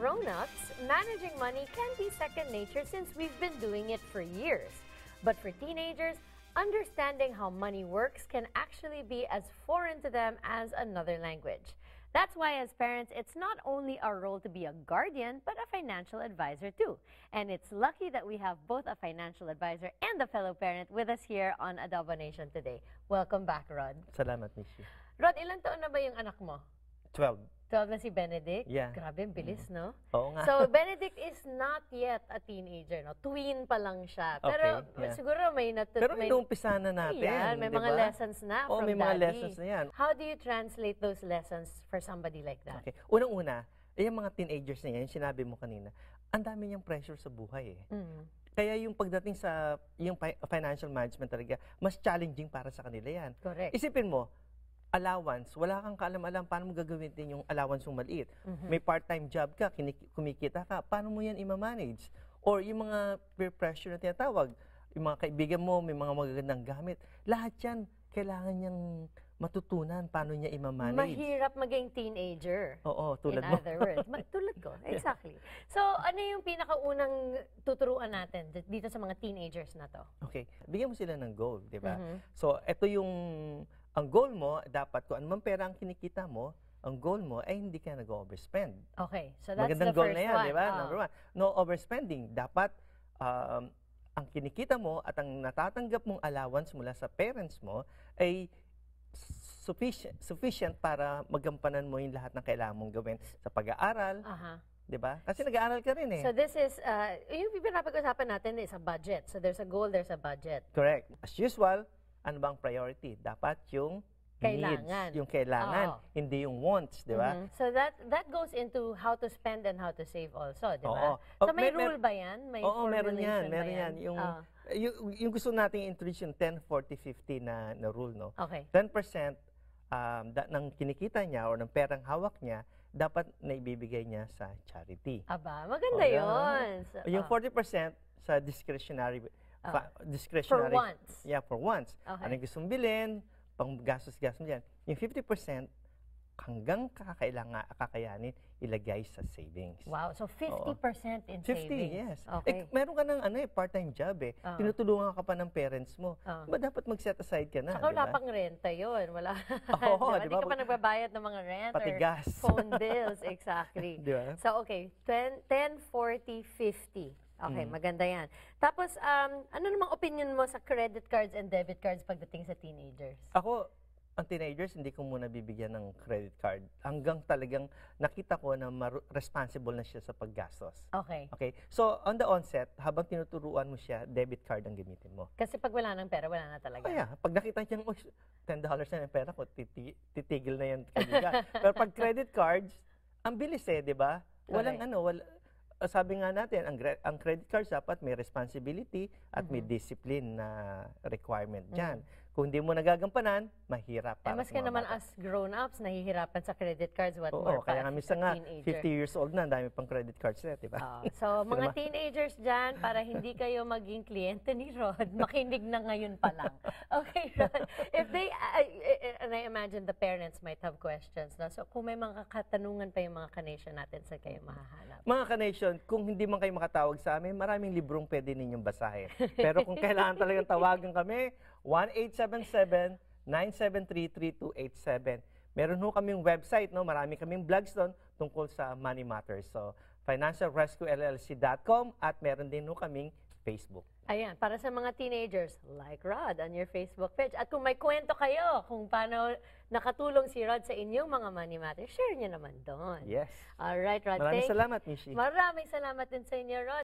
grown-ups, managing money can be second nature since we've been doing it for years. But for teenagers, understanding how money works can actually be as foreign to them as another language. That's why as parents, it's not only our role to be a guardian, but a financial advisor too. And it's lucky that we have both a financial advisor and a fellow parent with us here on Adobo Nation today. Welcome back, Rod. Salamat, Mishi. Rod, ilang taon na ba yung anak mo? 12. 12 na si Benedict? Yeah. Grabe, ang bilis, no? Oo nga. So, Benedict is not yet a teenager, no? Tween pa lang siya. Pero Okay, yeah. siguro may nat- Pero may, inuumpisa na natin, Yan, may di mga lessons na Oo, from may mga daddy. lessons na yan. How do you translate those lessons for somebody like that? Okay. Unang-una, eh, yung mga teenagers na yan, yung sinabi mo kanina, ang dami niyang pressure sa buhay eh. Mm. Kaya yung pagdating sa yung fi- financial management talaga, mas challenging para sa kanila yan. Correct. Isipin mo, allowance, wala kang kaalam-alam paano mo gagawin din yung allowance mong maliit. Mm-hmm. May part-time job ka, kumikita ka, paano mo yan ima-manage? Or yung mga peer pressure na tinatawag, yung mga kaibigan mo, may mga magagandang gamit, lahat yan, kailangan niyang matutunan paano niya ima-manage. Mahirap maging teenager. Oo, tulad in mo. other words. Tulad ko, exactly. So, ano yung pinakaunang tuturuan natin dito sa mga teenagers na to? Okay, bigyan mo sila ng goal, di ba? Mhm. So, ito yung, ang goal mo, dapat kung anumang pera ang kinikita mo, ang goal mo ay hindi ka nag-overspend. Okay, so that's Magandang the goal first na yan, one. di ba? Ah. Number one. No overspending. Dapat um, ang kinikita mo at ang natatanggap mong allowance mula sa parents mo ay sufficient, sufficient para magampanan mo yung lahat ng kailangan mong gawin sa pag-aaral, Aha. di ba? Kasi nag-aaral ka rin eh. So this is, uh, yung pinapag-usapan natin is a budget. So there's a goal, there's a budget. Correct. As usual, ano bang priority? Dapat yung Kailangan. needs, yung kailangan, Oo. hindi yung wants, di ba? Mhm. So that that goes into how to spend and how to save also, di ba? Oo. So Oh, may, rule ba yan? May Oo, meron formulation yan, ba meron yan. Yung, Ah, yung, yung gusto nating introduce yung 10, 40, 50 na, na rule, no? okay. 10% um, da, ng kinikita niya or ng perang hawak niya, dapat na ibibigay niya sa charity. Aba, maganda Oh, yun. So, Yung ah, 40% sa discretionary fa- for discretionary once. Yeah, for once. Okay. Ano yung gustong bilhin, pang gastos-gastos diyan. Yung 50% hanggang kakailangan kakayanin ilagay sa savings. Wow, so 50% in 50, savings. yes. Okay. Eh, meron ka ng ano eh, part-time job eh. Ah. Tinutulungan ka pa ng parents mo. Ah. Ba dapat mag-set aside ka na, Saka wala di ba? pang renta yun. Wala. Oo, Di di ba? Hindi ba? ka pa nagbabayad ng mga rent Pati or gas. phone bills. Exactly. Di ba? So, okay. 10, 10 40, 50. Okay, Mm. maganda yan. Tapos, um, ano namang opinion mo sa credit cards and debit cards pagdating sa teenagers? Ako, ang teenagers, hindi ko muna bibigyan ng credit card. Hanggang talagang nakita ko na responsible na siya sa paggastos. Okay. Okay? So, on the onset, habang tinuturuan mo siya, debit card ang gamitin mo. Kasi pag wala ng pera, wala na talaga. Oh yeah, pag nakita niya, oh, $10 na yung pera ko, titi- titigil na yan. kaibigan." Pero pag credit cards, ang bilis eh, di ba? Walang Correct. ano, wala, sabi nga natin, ang, ang credit cards dapat may responsibility at may Mm-hmm. discipline na requirement dyan. Kung hindi mo nagagampanan, mahirap Eh, para maski sa mga naman bata. as grown-ups, nahihirapan sa credit cards. What Oo, more kaya pa nga as minsan nga, teenager. 50 years old na, ang dami pang credit cards na, di ba? Ah, so, mga teenagers dyan, para hindi kayo maging kliyente ni Rod, makinig na ngayon pa lang. Okay, Rod. If they, I- and I imagine the parents might have questions. No? So, kung may mga katanungan pa yung mga kanation natin, sa kayo mahahanap? Mga ka-nation, kung hindi man kayo makatawag sa amin, maraming librong pwede ninyong basahin. Pero kung kailangan talagang tawagan kami, 1-877-973-3287. Meron ho kaming website, no? marami kaming blogs doon tungkol sa money matters. So, financialrescuellc.com at meron din ho kaming Facebook. Ayan, para sa mga teenagers, like Rod on your Facebook page. At kung may kwento kayo kung paano nakatulong si Rod sa inyong mga money matters, share niyo naman doon. Yes. Alright, Rod. Maraming thank- salamat, Mishi. Maraming salamat din sa inyo, Rod.